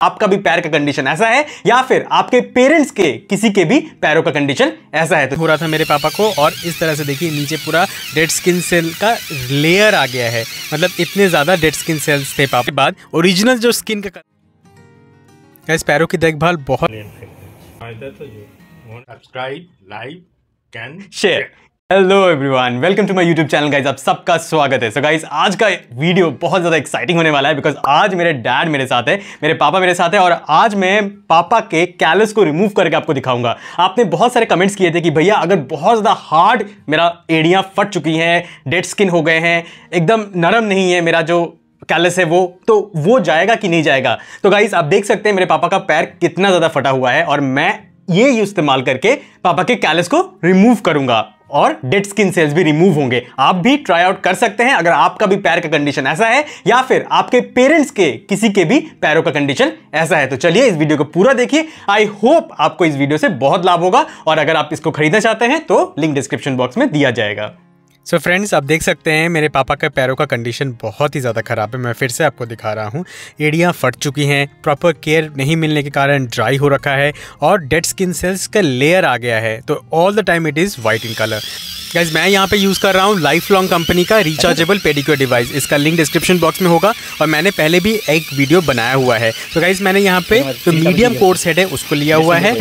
आपका भी पैर का कंडीशन ऐसा है या फिर आपके पेरेंट्स के किसी के भी पैरों का कंडीशन ऐसा है। तो हो रहा था मेरे पापा को और इस तरह से देखिए नीचे पूरा डेड स्किन सेल का लेयर आ गया है। मतलब इतने ज़्यादा डेड स्किन सेल्स थे पापा। के बाद ओरिजिनल जो स्किन का इस पैरों की देखभाल बहुत subscribe like can share hello everyone welcome to my YouTube channel guys आप सबका स्वागत है। सो so गाइज़ आज का वीडियो बहुत ज़्यादा एक्साइटिंग होने वाला है बिकॉज़ आज मेरे डैड मेरे साथ है, मेरे पापा मेरे साथ है और आज मैं पापा के कैलस को रिमूव करके आपको दिखाऊँगा। आपने बहुत सारे कमेंट्स किए थे कि भैया, अगर बहुत ज़्यादा हार्ड मेरा एड़ियाँ फट चुकी हैं डेड स्किन हो गए हैं, एकदम नरम नहीं है मेरा जो कैलस है वो तो वो जाएगा कि नहीं जाएगा? तो गाइज़ आप देख सकते हैं मेरे पापा का पैर कितना ज़्यादा फटा हुआ है और मैं ये इस्तेमाल करके पापा के कैलस को रिमूव करूँगा। और डेड स्किन सेल्स भी रिमूव होंगे। आप भी ट्राई आउट कर सकते हैं अगर आपका भी पैर का कंडीशन ऐसा है, या फिर आपके पेरेंट्स के, किसी के भी पैरों का कंडीशन ऐसा है। तो चलिए इस वीडियो को पूरा देखिए। आई होप आपको इस वीडियो से बहुत लाभ होगा और अगर आप इसको खरीदना चाहते हैं तो लिंक डिस्क्रिप्शन बॉक्स में दिया जाएगा। सो so फ्रेंड्स आप देख सकते हैं मेरे पापा के पैरों का कंडीशन बहुत ही ज़्यादा ख़राब है। मैं फिर से आपको दिखा रहा हूँ। एड़ियाँ फट चुकी हैं। प्रॉपर केयर नहीं मिलने के कारण ड्राई हो रखा है और डेड स्किन सेल्स का लेयर आ गया है। तो all the time it is white in colour guys मैं यहाँ पे यूज़ कर रहा हूँ लाइफ लॉन्ग कंपनी का रिचार्जेबल पेडिक्योर डिवाइस इसका लिंक डिस्क्रिप्शन बॉक्स में होगा और मैंने पहले भी एक वीडियो बनाया हुआ है। तो गाइज़ मैंने यहाँ पे जो मीडियम कोर्स हेड है उसको लिया हुआ है।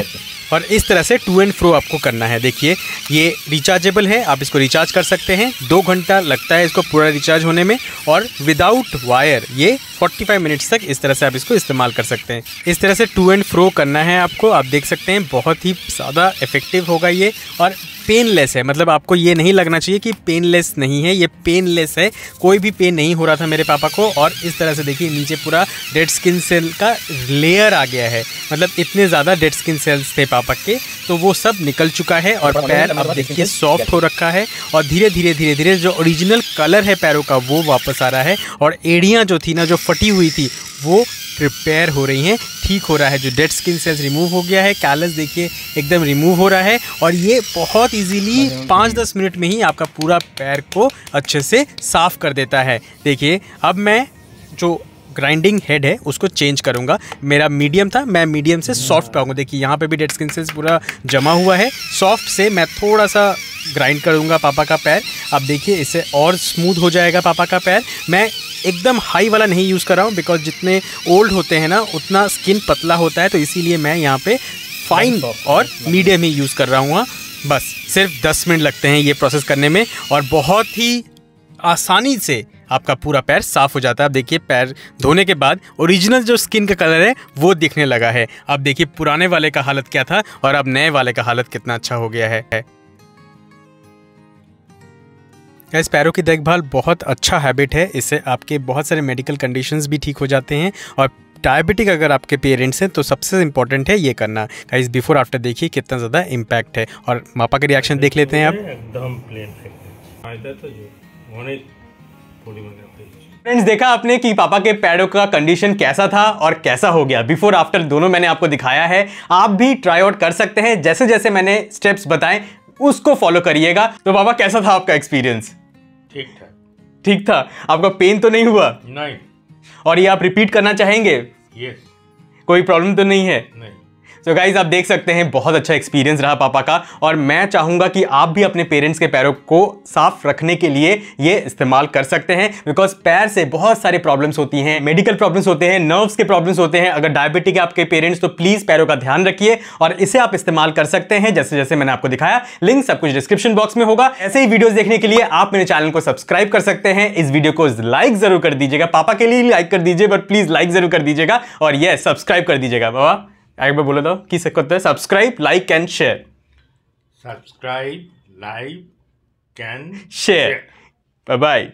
और इस तरह से टू एंड फ्रो आपको करना है। देखिए, ये रिचार्जेबल है, आप इसको रिचार्ज कर सकते हैं। दो घंटा लगता है इसको पूरा रिचार्ज होने में और विदाउट वायर ये 45 मिनट्स तक इस तरह से आप इसको इस्तेमाल कर सकते हैं। इस तरह से टू एंड फ्रो करना है आपको आप देख सकते हैं बहुत ही ज़्यादा इफ़ेक्टिव होगा ये और पेनलेस है। मतलब आपको ये नहीं लगना चाहिए कि पेनलेस नहीं है ये पेनलेस है। कोई भी पेन नहीं हो रहा था मेरे पापा को और इस तरह से देखिए नीचे पूरा डेड स्किन सेल का लेयर आ गया है। मतलब इतने ज़्यादा डेड स्किन सेल्स थे पापा के तो वो सब निकल चुका है और पैर अब देखिए सॉफ्ट हो रखा है और धीरे धीरे धीरे धीरे जो ओरिजिनल कलर है पैरों का वो वापस आ रहा है और एड़ियाँ जो थी ना जो फटी हुई थी, वो रिपेयर हो रही हैं, ठीक हो रहा है, जो डेड स्किन सेल्स रिमूव हो गया है कैलस देखिए, एकदम रिमूव हो रहा है, और ये बहुत इजीली पाँच दस मिनट में ही आपका पूरा पैर को अच्छे से साफ़ कर देता है। देखिए, अब मैं जो ग्राइंडिंग हेड है, उसको चेंज करूँगा। मेरा मीडियम था, मैं मीडियम से सॉफ्ट पे आऊँगा। देखिए, यहाँ पे भी डेड स्किन सेल्स पूरा जमा हुआ है। सॉफ्ट से मैं थोड़ा सा ग्राइंड करूँगा पापा का पैर। अब देखिए इससे और स्मूथ हो जाएगा पापा का पैर। मैं एकदम हाई वाला नहीं यूज़ कर रहा हूँ बिकॉज़ जितने ओल्ड होते हैं ना उतना स्किन पतला होता है तो इसीलिए मैं यहाँ पे फाइन और मीडियम ही यूज़ कर रहा हूँ बस सिर्फ़ दस मिनट लगते हैं ये प्रोसेस करने में और बहुत ही आसानी से आपका पूरा पैर साफ़ हो जाता है। अब देखिए पैर धोने के बाद ओरिजिनल जो स्किन का कलर है वो दिखने लगा है। अब देखिए पुराने वाले का हालत क्या था और अब नए वाले का हालत कितना अच्छा हो गया है। इस पैरों की देखभाल बहुत अच्छा हैबिट है। इससे आपके बहुत सारे मेडिकल कंडीशंस भी ठीक हो जाते हैं और डायबिटिक अगर आपके पेरेंट्स हैं तो सबसे इंपॉर्टेंट है ये करना। गाइस बिफोर आफ्टर देखिए कितना ज़्यादा इम्पैक्ट है। और मापा का रिएक्शन देख लेते हैं आप। एकदम प्लेन फ्रेंड्स देखा आपने कि पापा के पैरों का कंडीशन कैसा था और कैसा हो गया? बिफोर आफ्टर दोनों मैंने आपको दिखाया है। आप भी ट्राई आउट कर सकते हैं। जैसे जैसे मैंने स्टेप्स बताएँ उसको फॉलो करिएगा। तो पापा कैसा था आपका एक्सपीरियंस ठीक था। ठीक था? आपका पेन तो नहीं हुआ? नहीं। और ये आप रिपीट करना चाहेंगे? यस कोई प्रॉब्लम तो नहीं है? नहीं। तो so गाइज़ आप देख सकते हैं, बहुत अच्छा एक्सपीरियंस रहा पापा का और मैं चाहूँगा कि आप भी अपने पेरेंट्स के पैरों को साफ़ रखने के लिए ये इस्तेमाल कर सकते हैं बिकॉज़ पैर से बहुत सारे प्रॉब्लम्स होती हैं मेडिकल प्रॉब्लम्स होते हैं नर्व्स के प्रॉब्लम्स होते हैं। अगर डायबिटिक आपके पेरेंट्स तो प्लीज़ पैरों का ध्यान रखिए और इसे आप इस्तेमाल कर सकते हैं। जैसे जैसे मैंने आपको दिखाया लिंक सब कुछ डिस्क्रिप्शन बॉक्स में होगा। ऐसे ही वीडियो देखने के लिए आप मेरे चैनल को सब्सक्राइब कर सकते हैं। इस वीडियो को लाइक ज़रूर कर दीजिएगा। पापा के लिए लाइक कर दीजिए बट प्लीज़ लाइक ज़रूर कर दीजिएगा और ये सब्सक्राइब कर दीजिएगा। बाबा। एक बार बोले तो किसे करते हैं subscribe like and share subscribe like and share bye bye